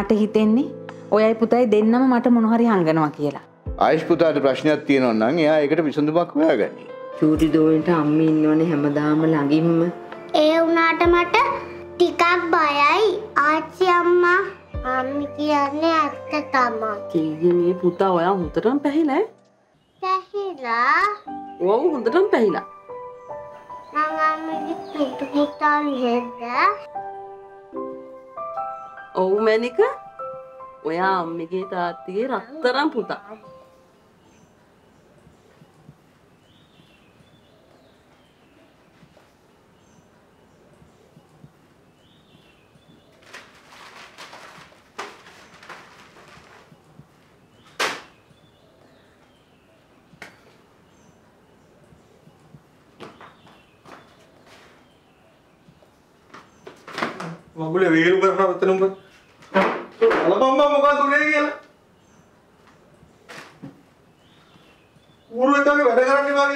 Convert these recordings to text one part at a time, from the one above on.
මට හිතෙන්නේ ඔයයි පුතයි දෙන්නම මට මොනහරි හංගනවා කියලා. ආයිෂ් පුතාට ප්‍රශ්නයක් තියෙනවා නම් එයා ඒකට විසඳුමක් හොයාගනි. චූටි දෝනිට අම්මි ඉන්නවනේ හැමදාම ළඟින්ම. ඒ වුණාට මට ටිකක් බයයි ආච්චි අම්මා අම්මි කියන්නේ ඇත්ත තමා. කීයේ මේ පුතා ඔයා හොඳටම පැහිලා පැහිලා ඔව් හොඳටම පැහිලා. මං අම්මිගේ පිටු පුතා නේද? ඔව් මැනික ඔයා අම්මිගේ තාත්තිගේ රත්තරම් පුතා. මගුල වේරු කරන වතනුඹ අලපම්බ මොකක්ද උනේ කියලා ඌරු එකගේ වැඩ කරන්න එපා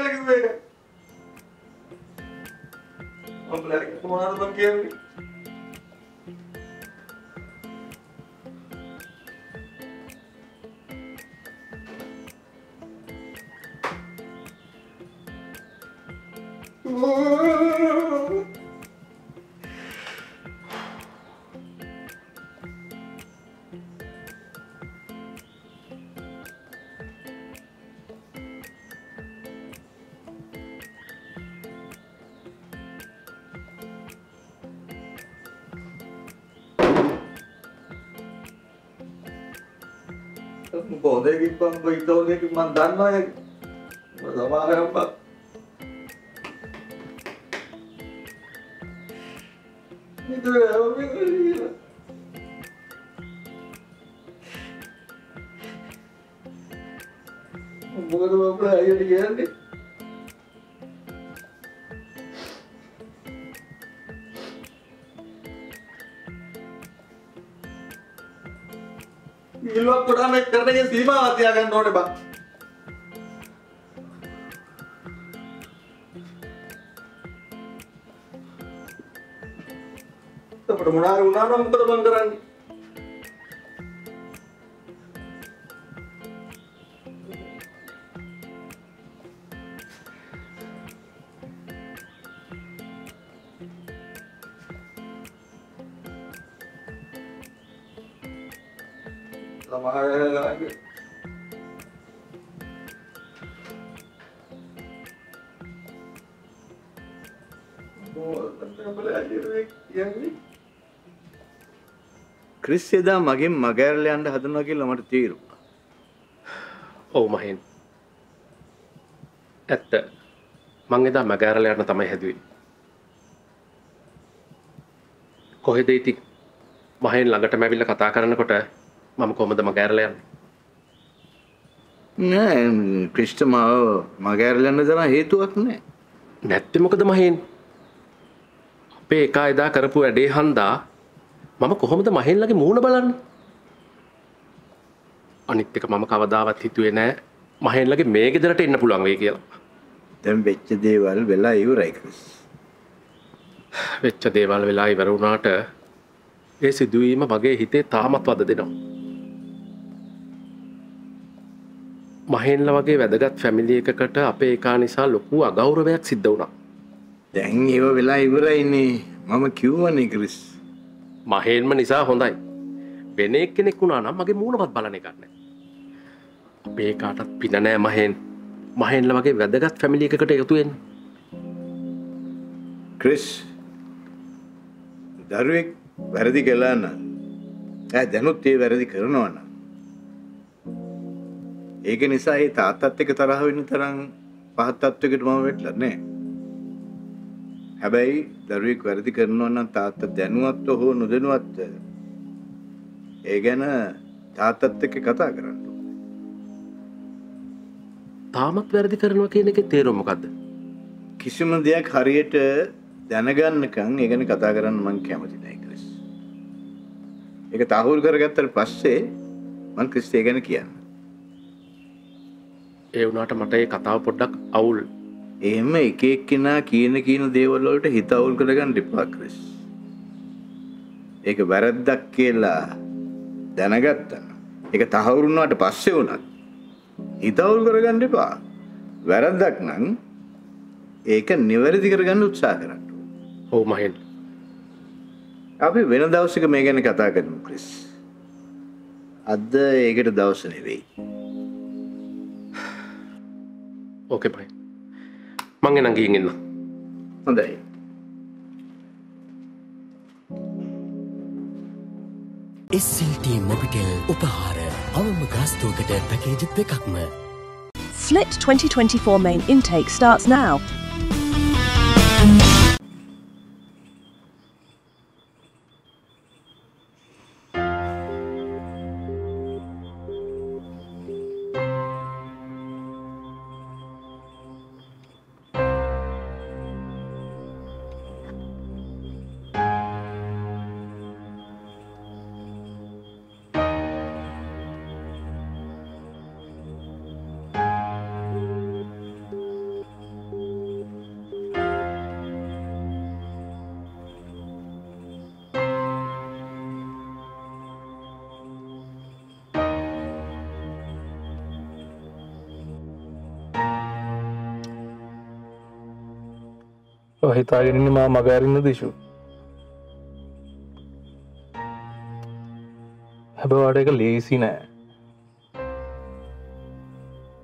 කියලා කිව්වේ ඒක මගුලට මොනවද මං කියන්නේ බෝධේ කිව්වම් බයිතෝනේ මං දන්නවා ඒක සමාරම් ඉල්ලුවක් කොටා මේ කරන එක සීමාවක් තියාගන්න ඕනේ බා. අපිට මොනාර වුණා නම් මොකද මං කරන්නේ? සමහර ක්‍රිස් එදා මගෙන් මගෑරල යන්න හදනවා කියලා මට තේරුණා. ඔව් මහෙන්. ඇත්ත. මං එදා මගෑරල යන්න තමයි හැදුවේ. කොහෙද ඉති? මහෙන් ළඟට මැවිල්ල කතා කරනකොට මම කොහොමද මගෑරල යන්න? නෑ ක්‍රිස්ට මාව මගෑරල යන්න තරම් හේතුවක් නෑ. නැත්ති මොකද මහෙන් අපේ එකා එදා කරපු වැඩේ හන්දා මම කොහොමද මහෙන්ලගේ මූුණ බලන්න අනිත් එක මම කවදාවත් හිතුවේ නෑ මහෙන්ලගේ මේ ගෙදරට එන්න පුළුවන් වේ කියලා දැන් වෙච්ච දේවල් වෙලා ඉවරයි ක්‍රිස්. වෙච්ච දේවල් වෙලා ඉවර වුණාට ඒ සිදුවීම මගේ හිතේ තාමත් වද දෙනවා. මහෙන්ල වගේ වැදගත් ෆැමිලි එකකට අපේ එකා නිසා ලොකු අගෞරවයක් සිද්ධ වුණා. දැන් ඒව වෙලා ඉවරයින්නේ මම කිව්වනේ ක්‍රිස්. මහෙන්ම නිසා හොඳයි. වෙන කෙනෙක් වුණා නම් මගේ මූුණපත් බලන එකන්න. අපේ කාටත් පිනනෑ මහෙන් මහෙන්ල වගේ වැදගත් ෆැමිලි එකට එකතුවෙන් ක්‍රිස් දරුවෙක් වැරදි කලාන්න ඇ දැනුත් ඒ වැරදි කරනවන්න. ඒක නිසා ඒ තාත්තත් එක තරහ වෙන තරම් පහත්තත්වකට මම වෙටලන්නේ. හැබැයි දරුවෙක් වැරදි කරනවා නම් තාත්ත දැනුවත්ව හෝ නොදැනුවත්ව ඒ ගැන තාත්තත් එක්ක කතා කරන්න. තාමත් වැරදි කරනවා කියන එක තේරුම්මකක්ද. කිසිම දෙයක් හරියට දැනගන්නකං ඒ ගැන කතා කරන්න මං කැමති නෑ ක්‍රිස්. ඒක තහවුරු කරගත්තට පස්සේ මං ක්‍රිස්ටේ ගැන කියන්න. ඒ වුණට මට ඒ කතාව පොඩ්ඩක් අවුල් එහෙම එක එක්කෙනා කියන කියන දේවල් වලට හිත අවුල් කරගන්න එපා ක්‍රිස්. ඒක වැරද්දක් කියලා දැනගත්තන එක තහවුරුණාට පස්සේ වුණත් හිතවුල් කරගන්න එපා. වැරද්දක් නම් ඒක නිවැරදි කරගන්න උත්සා කරන්න. ඔව් මහෙන්. අපි වෙන දවසක මේ ගැන කතා කරමු ක්‍රිස් අද ඒකට දවස නෙවෙයි. ඕකේ පයි මං එනම් ගිහින් එන්න හොඳයි SLT මොබිටෙල් උපහාර අවම ගාස්තුවකට package දෙකක්ම Flit 2024 main intake starts now. හිතාගෙනන්න මා මගෑරන්න දිශු හැබවාට එක ලේසි නෑ.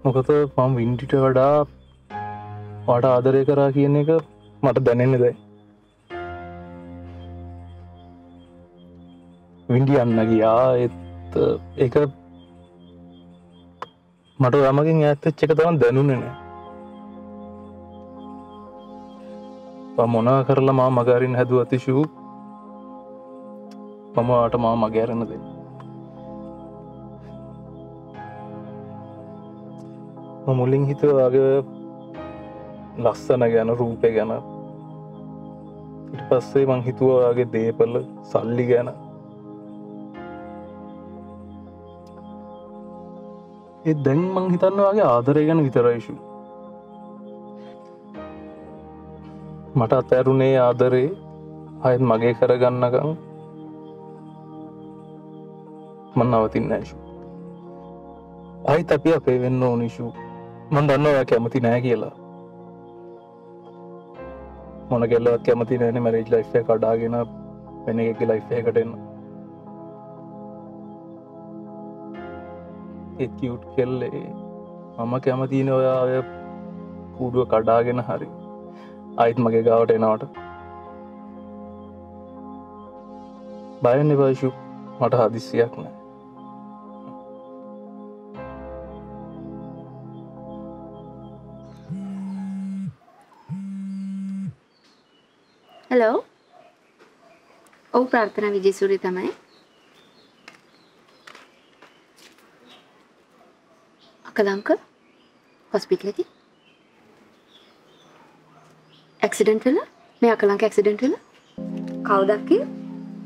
මොකත මම වින්ටිට වඩා වාට ආදරය කරා කියන එක මට දැනෙන්න දැයි. වින්ඩි යන්න ගියා. එත් එක මට යමකින් ඇත්තච්ච එක තවන් දැනුන නෑ. මොනා කරලා මා මගරින් හැදුව අතිශූ මම ආට මා මගෑරණ දෙ මුලින් හිතවාගේ ලස්සන ගැන රූපය ගැන. ඉට පස්සේ මං හිතුවවාගේ දේපල සල්ලි ගැන. ඒ දැන් මං හිතන්න වගේ ආදරය ගැන විතරයිශු මට අතැරුණේ ආදරේ. අයත් මගේ කරගන්නකම් මන් නවතින්න ඇශු අයි අපි අපේ වෙන්න ඕනිශු මන් දන්නවා කැමති නෑ කියලා. මොන කෙල්ලවත් කැමති නෑන මැරේජ් ලයිෆ් කඩාගෙන වෙන එක ලයිෆ් එකටෙන්න එකියුට් කෙල්ලේ මම කැමතින ඔයා කූඩුව කඩාගෙන හරි. අයිත් මගේ ගාවට එනවට. බයන්න පශු මට හදිස්සියක් නෑ. හලෝ ඔවු ප්‍රාර්ථන විජයසූරි තමයි. අකලංක හොස්පිටලකි ඇක්සිඩෙන්ට් වෙලා? මේ අකලංක ඇක්සිඩෙන්ට් වෙලා? කවුදක්කි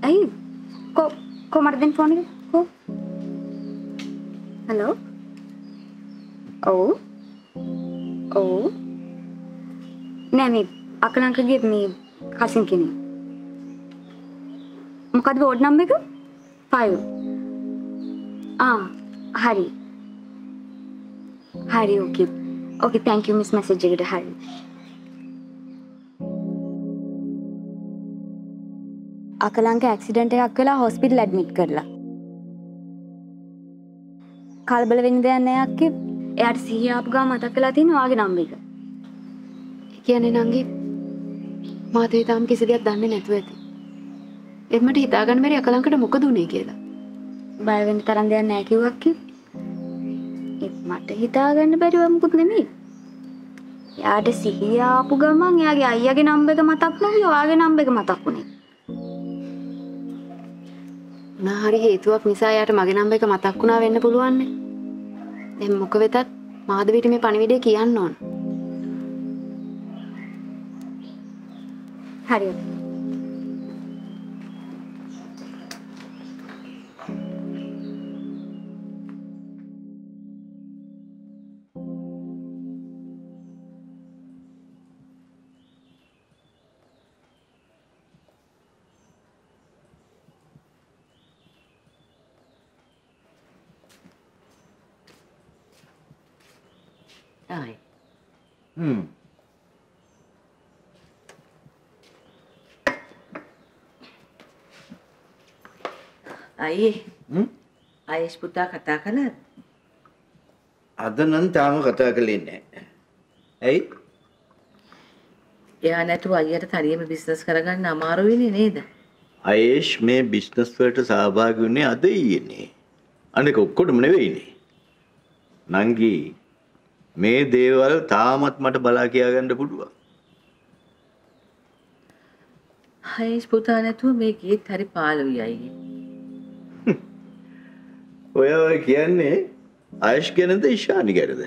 ඇයි? කො කොමට දෙන්න ෆෝන එක? කෝ හලෝ ඔව්. ඔව්. නෑ මේ අකලංකගේ මේ කසින් කෙනෙක්. මොකද වෝඩ් නම්බර එක? 5 ආ හරි. හරි okay okay thank you miss message එකට හරි. අකලංක ඇක්සිඩන්ට් එකක් වෙලා හොස්පිටල් ඇඩ්මිට් කරලා. කලබල වෙන්න දෙයක් නෑ අක්කේ. එයාට සිහිය ආපු ගා මතක් කරලා තියෙන ඔයාගේ නම්බර එක. කියන්නේ නංගි මාතේ තාම කිසි දෙයක් දන්නේ නැතුව ඇති. ඒත් මට හිතාගන්න බැරි අකලංකට මොකද උනේ කියලා. බය වෙන්න තරම් දෙයක් නෑ කිව්වක් මට හිතාගන්න බැරිව මුකුත් නෙමෙයි. එයාට සිහිය ආපු ගමන් එයාගේ අයියාගේ නම්බර එක මතක් නොවි ඔයාගේ නම්බර එක මතක් වුණේ මොනාහරි හේතුවක් නිසා යාට මගේ නම්බර එක මතක් වුණා වෙන්න පුළුවන්නේ. දැන් මොක වෙතත් මාධවීට මේ පණිවිඩය කියන්න ඕන. හරි. හ්ම්. අයියේ හ්ම්? ආයෙස් පුතා කතා කළාද? අද නම් තාම කතා කළේ නැහැ. ඇයි? එයා නැතුව අයියට තනියම බිස්නස් කරගන්න අමාරු වෙන්නේ නේද? අයේෂ් මේ බිස්නස් වලට සහභාගී වුණේ අද ඊයේනේ. අනික ඔක්කොටම නෙවෙයිනේ. නංගි මේ දේවල් තාමත් මට බලා කියා ගන්න පුළුවන්. ආයෙස් පුතා නැතුව මේ ගීත් හරි පාළුයි අයියේ. ඔය ඔය කියන්නේ ආයෂ් ගැනද ඉෂානි ගැනද?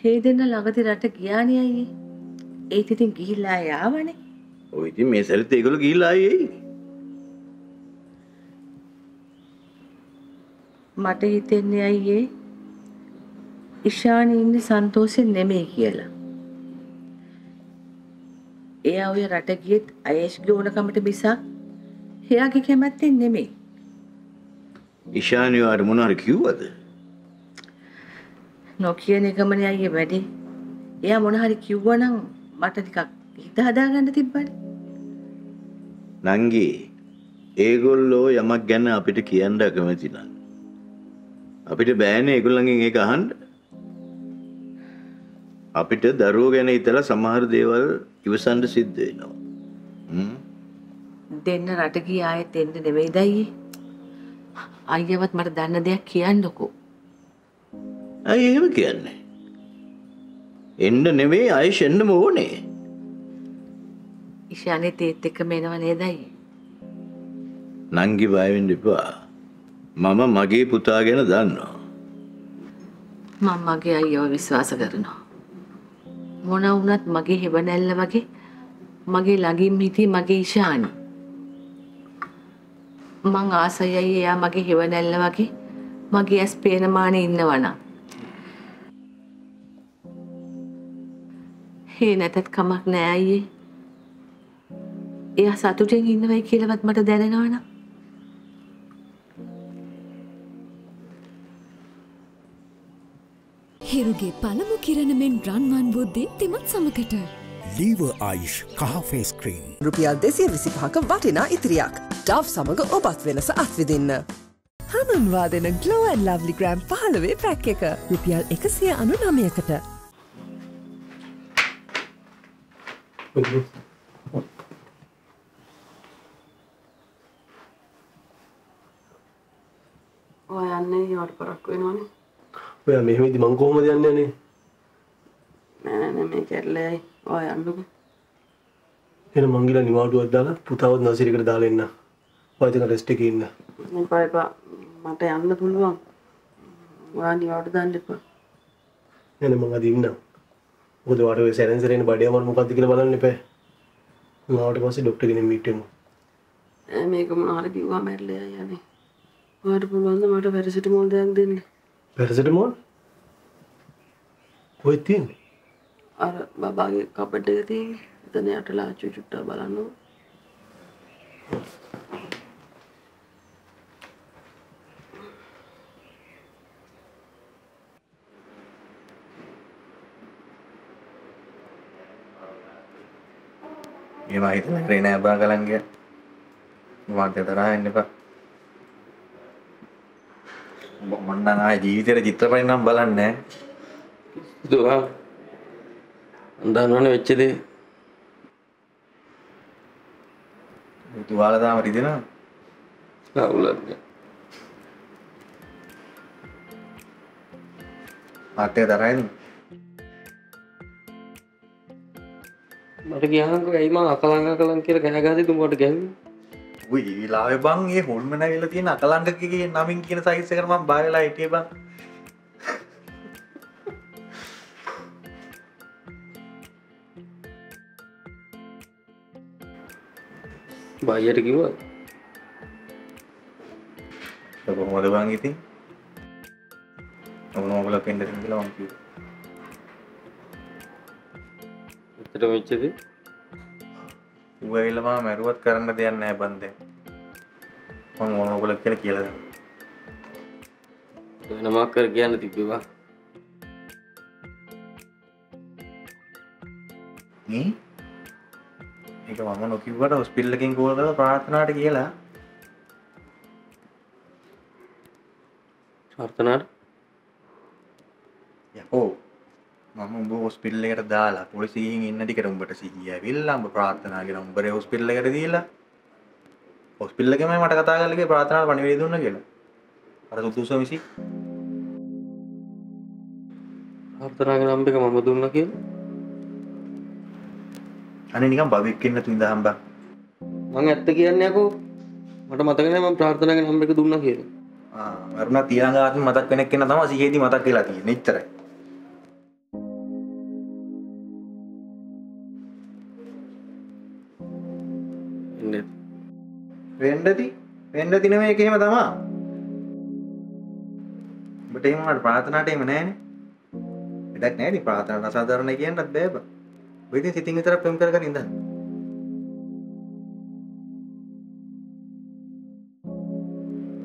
හේ දෙන්න ළඟදී රට ගියානේ අයියේ. ඒත් ඉතින් ගිහිල්ලා යාවනේ. ඔය ඉතින් මේ සැරේත් ඒගොල්ලෝ ගිහිල්ලා ආයේ. මට හිතෙන්නේ අයියේ ඉෂානි ඉන්නේ සන්තෝෂෙන් නෙමෙයි කියලා. එයා ඔය රට ගියෙත් අයේෂ්ගේ ඕනකමට මිසක් එයාගේ කැමැත්තෙන් නෙමෙයි. ඉෂානි වාට මොනවාරි කිව්වද? නොකියන එකමනේ අයියේ වැඩි. එයා මොන හරි කිව්වනම් මට ටිකක් හිත හදාගන්න තිබ්බනේ. නංගි ඒගොල්ලෝ යමක් ගැන අපිට කියන්න අකමැති නම් අපිට බෑනේ ඒගොල්ලන්ගෙන් ඒක අහන්න. අපිට දරුවෝ ගැන හිතලා සමහර දේවල් ඉවසන්න සිද්ධ වෙනවා. හ්ම්. දෙන්න රට ගිය ආයෙත් එන්න නෙමෙයිද අයියේ? අයියවත් මට දන්න දෙයක් කියන්නකෝ. ඇයි එහෙම කියන්නේ? එන්න නෙමෙයි ආයෙත් එන්නම ඕනේ. ඉෂානෙත් ඒත් එක්කම එනව නේද අයියේ? නංගි බය වෙන්න එපා. මම මගේ පුතා ගැන දන්නවා. මම මගේ අයියව විශ්වාස කරනවා. මොන වුණත් මගේ හෙවණැල්ල වගේ මගේ ළඟින් හිටිය මගේ ඉෂානි. මං ආසයි අයියේ එයා මගේ හෙවණැල්ල වගේ මගේ ඇස් පේන මානේ ඉන්නවනම්. හේ නැතත් කමක් නෑ අයියේ. එයා සතුටෙන් ඉන්නවයි කියලාවත් මට දැනෙනවනම්. හිරුගේ පළමු කිරණමෙන් රන්වන් බුද්ධින් තිමත් සමකට. ලීව ආයිෂ් කහෆේස් ක්‍රීම්. රුපියල් දෙසිය විසිපහක වටිනා ඉතිරියක්. ඩව් සමඟ ඔබත් වෙනස අත්විදින්න. හමන්වා දෙන ගලෝඇන් ලව්ලි ග්‍රෑම් පහලවේ පැක් එක රුපියල් එකසිය අනු නමයකට. ඔය යන්නේ යාට පරක් වෙනවනේ ඔයා මෙහෙමදි මං කොහොමද යන්නේ නේ නෑ නෑ මේ කැරලයි ඔය යන්නකෝ එහෙනම් මං ගිහලා නිවාඩුවක් දාලා පුතාවත් නර්සරියකට දාලා එන්න. ඔය දෙක රෙස්ට් එකේ ඉන්න. එපා එපා මට යන්න පුළුවන් ඔයා නිවාඩු දාන්න එපා නෑ මං අද ඉන්නම්. මොකද වාට ඔය සැරෙන් බඩේ අමාරු මොකක්ද කියලා බලන්න එපා. මම ආවට පස්සේ ડોක්ටර් කෙනෙක් මීට් වෙමු. මේක මොනවාරි කිව්වා මැරලා යන්නේ ඔයාට පුළුවන් ද මට පැරසිටමෝල් දෙයක් දෙන්න පැරසිටමෝල්? කොහෙද තියෙන්නේ? අර බබාගේ කපට් එක තියෙන්නේ එතන යට ලාච්චු චුට්ටක් බලන්න ඒවා හිතලා කරේ නෑ බා කලංගය. මාත් තරහා එන්න එපා. මම නම් ආයේ ජීවිතේට චිත්‍රපටි නම් බලන්නේ. දුවා දන්නවනේ වෙච්ච දේ. තුවාල තාම රිදෙනවා. අවුලක් නෑ. මාත් ඒක තරහින් මට කියන්නකෝ ඇයි මං අකලං අකලං කියලා කෑ ගහද්දි වෙලාවේ බං ඒ හොල්ම නැවිලා තියෙන අකලංගකගේ නමින් කියන සයිස් එකට මම බය වෙලා හිටියේ බං. බයියට. ඒක කොහොමද බං ඉතින්? මොකලක් වෙන්නද කියලා මම කිව්වා. ඇත්තටම උගවිල්ලම මැරුවත් කරන්න දෙයන්න ෑ බන්දය මං ඕනකොලක් කියෙන කියලද නමක් කර කියන්න තිබ්බවා. එක මම නොකිවට ඔස්පිල්ලකින් කෝල ප්‍රාථනාට කියලා. ප්‍රර්ථනාට යහෝ මම උඹ හොස්පිටල් එකට දාලා පොලිසිය ගිහින් ඉන්න ටිකට උඹට සිහිය ඇවිල්ලා උඹ ප්‍රාර්ථනා කරන උඹේ හොස්පිටල් එකට දීලා හොස්පිටල් එකේම මට කතා කරලා කිව්වේ ප්‍රාර්ථනාට පණිවිඩය දුන්න කියලා. අර සුදුසු මිසි. ප්‍රාර්ථනාගේ නම්බර එක මම දුන්නා කියලා. අනේ නිකන් බබෙක් ඉන්න තුන් දහම් බා මං ඇත්ත කියන්නේ යකෝ මට මතක නෑ මම ප්‍රාර්ථනාගේ නම්බර එක දුන්නා කියලා. ආ මරුණා ආත්මෙ මතක් වෙන එක්කෙනා තමයි සිහියේදී මතක් වෙලා තියෙන්නේ. එච්චරයි වෙන්නති වෙන්නති නෙමෙයි ඒක එහෙම තමා. ඔබට එහෙම වුණාට ප්‍රාර්ථනාට එහෙම නෑනේ වැඩක් නෑනේ ප්‍රාර්ථනාට අසාධාරණයි කියන්නත් බෑ බා. ඔය ඉතින් සිතින් විතරක් පෙම් කර කර ඉඳන්.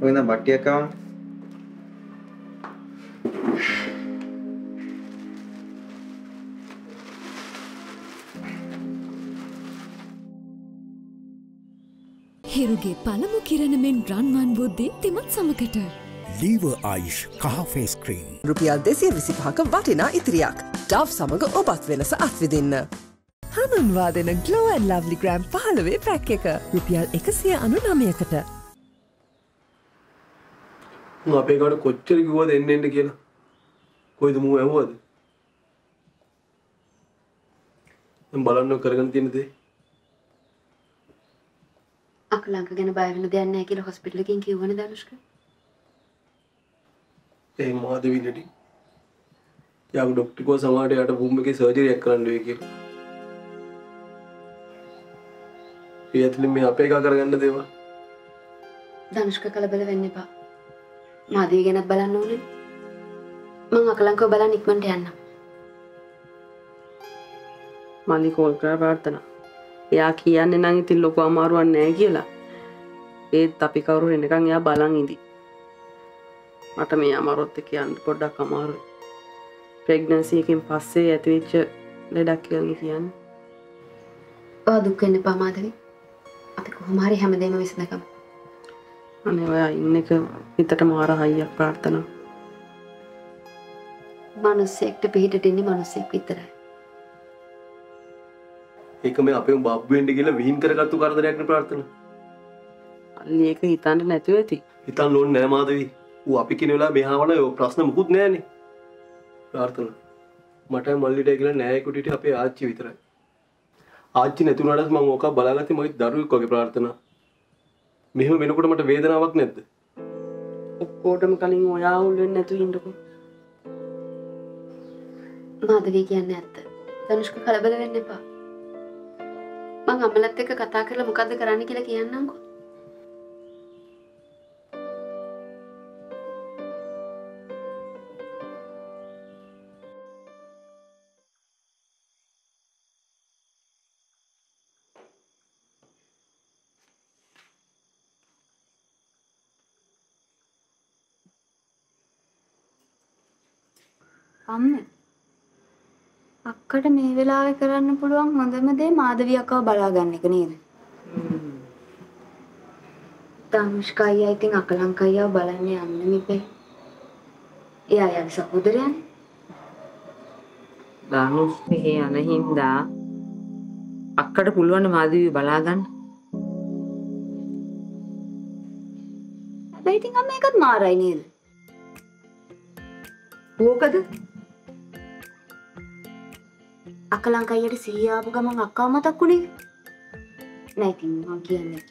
ඔය ඉඳන් බට්ටියක් හිරුගේ පළමු කිරණමෙන් රන්වන් බුද්ධි තිමත් සමකට. ලීව ආයිෂ් කහෆේස් ක්‍රීම්. රුපියල් දෙසිය විසිපහක වටිනා ඉතිරියක්. ඩව් සමඟ ඔබත් වෙනස අත්විදින්න. හමන්වා දෙන ගලෝඇන් ලව්ලි ග්‍රෑම් පහලවේ පැක් එක රුපියල් එකසිය අනු නමයකට. මම අපේ කාට කොච්චර කිව්වද එන්න එන්න කියලා කොයිද මූ ඇහුවද දැන් බලන්න කරගෙන තියෙන දේ අකලංක ගැන බය වෙන දෙයක් නැහැ කියලා හොස්පිටල් එකකින් කිව්වනේ දනුෂ්ක. ඒ මාදවිලට යාක ඩොක්ටිකෝ සමාට යට බුම්ම එක සර්ජරයක් කරන්න වේ කියලා ඒ ඇතුලින් මේ අපේ එකා කරගන්න දේවල් දනුෂ්ක කලබල වෙන්න එපා. මාදවි ගැනත් බලන්න ඕනේ. මං අකලංකව බලන්න ඉක්මනට යන්නම්. මල්ලි කෝල් කරා ප්‍රාර්ථනා. එයා කියන්නේ නම් ඉතින් ලොකු අමාරුවක් නෑ කියලා. ඒත් අපි කවුරු එනකන් එයා බලන් ඉදි. මට මේ අමාරුත් එක්ක යන්න පොඩ්ඩක් අමාරුයි. ප්‍රෙග්නන්සි එකෙන් පස්සේ ඇතිවෙච්ච ලෙඩක් කියලා කියන්නේ. ඔය දුක් වෙන්න එපා මාදවි. අපි කොහොම හරි හැමදේම විසඳගමු. අනේ ඔයා ඉන්න එක හිතට මාර හයියක් ප්‍රාර්ථනා. මිනිස්සෙක්ට පිටිට ඉන්නේ මිනිස්සෙක් විතරයි. ඒක මේ අපේ බබ්බු වෙන්න කියලා විහිං කරගත්තු කරදරයක් නේ ප්‍රාර්ථනා ඒක හිතන්න නැතුව ඇති. හිතන්න ඕනේ නෑ මාදවි. ඌ අපි කියන වෙලාව මෙහා වල ඔය ප්‍රශ්න මුකුත් නෑනේ. ප්‍රාර්ථනා මට මල්ලිට කියලා නෑ කුටිට අපේ ආච්චි විතරයි. ආච්චි නැතුණාට මම ඕක බලාගත්තේ මගේ දරුවෙක් වගේ ප්‍රාර්ථනා. මෙහෙම වෙනකොට මට වේදනාවක් නැද්ද? ඔක්කොටම කලින් ඔයා වෙන්නේ නැතුව ඉන්නකෝ. මාදවි කියන්නේ ඇත්ත. දනුෂ්ක කලබල වෙන්න එපා. මං අම්මලත් එක්ක කතා කරලා මොකද්ද කරන්න කියලා කියන්නම්කෝ. අම්ම අක්කට මේ වෙලාවේ කරන්න පුළුවන් හොඳම දේ මාධවී අක්කව බලාගන්න එක නේද? තනුෂ්කයි ඉතින් අකලංකයිව බලන්න යන්න මිපේ. එයා යාගේ සහෝදරයනේ. ධනුෂ් මෙහි යන හින්දා අක්කට පුළුවන් මාධවී බලාගන්න. හැබැයි ඉතින් අම්ම ඒකත් මාරයි නේද? ඕකද? අකලංකයියට සිහිය ආපු ගමන් අක්කව මතක් වුණේ. නෑ ඉතින් මම කියන්නේ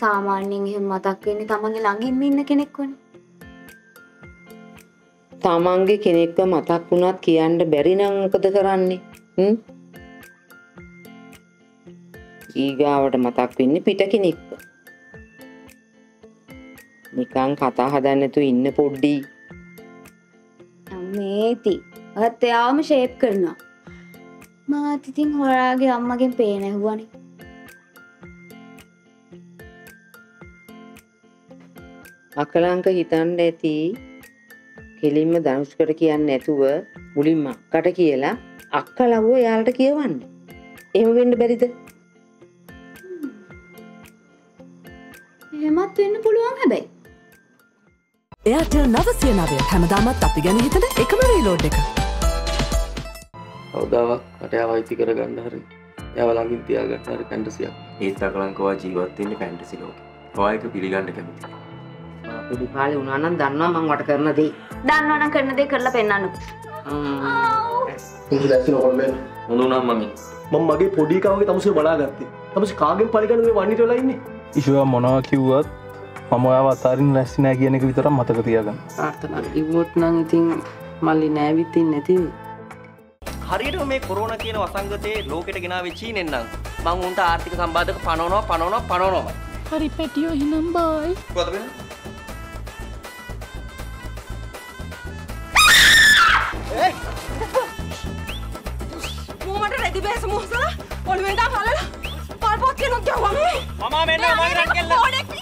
සාමාන්‍යයෙන් එහෙම මතක් වෙන්නේ තමන්ගේ ළඟින්ම ඉන්න කෙනෙක් වනේ. තමන්ගේ කෙනෙක්ව මතක් වුණත් කියන්න බැරි නම් මොකද කරන්නේ? ඊගාවට මතක් වෙන්නේ පිට කෙනෙක්ව. නිකන් කතා හදන්න නැතුව ඉන්න පොඩ්ඩි. මේති. අහත් එයාම ෂේප් කරනවා. මාත් ඉතින් හොරාගේ අම්මගෙන් පේන ඇහුවනේ. අකලංක හිතන්න ඇති කෙලින්ම ධනුෂ්කට කියන්න නැතුව මුලින්ම අක්කට කියලා අක්ක ලව්ව යාලට කියවන්න. එහෙම වෙන්න බැරිද? එහෙමත් වෙන්න පුළුවන් හැබැයි. එයාට නවසය නවය හැමදාමත් අපි ගැන හිතන එකම රීලෝඩ් එක. කවදාවක් මට එයාව අයිති කරගන්න හරි එයාව ළඟින් තියාගන්න හරි ෆැන්ටසියක්. ඒත් අකලංකවා ජීවත් වෙන්නේ ෆැන්ටසි ලෝකේ. ඔයා ඒක පිළිගන්න කැමතියි. පොඩි කාලේ වුණා නම් දන්නවා මං වට කරන දේ. දන්නවනම් කරන දේ කරලා පෙන්නන්නකෝ. හොඳ උනම් මම මම මගේ පොඩි කාවගේ තමුසේ බලාගත්තේ. තමුසේ කාගෙන් මේ වෙලා ඉන්නේ? ඉෂුවා මොනවා කිව්වත් මම ඔයාව අතාරින්න නැස්ති නෑ කියන එක විතරක් මතක තියාගන්න. ප්‍රාර්ථනා කිව්වොත් නම් ඉතින් මල්ලි නෑවිත් ඉන්නේ නැති වෙයි. හරියට මේ කොරෝන කියන වසංගතයේ ලෝකෙට ගෙනාවේ චීනෙන් නම් මං උන්ට ආර්ථික සම්බාධක පනවනවා පනවනවා පනවනවා. හරි පැටියෝ හිනම් බයි කොහොමද වෙන්නේ? මූමට රෙදි බේස මුහසල ඔළුවෙන් දා හලලා පල්පොත් කෙනුත් ගැව්වා මම මෙන්න මගේ රන් කෙල්ල.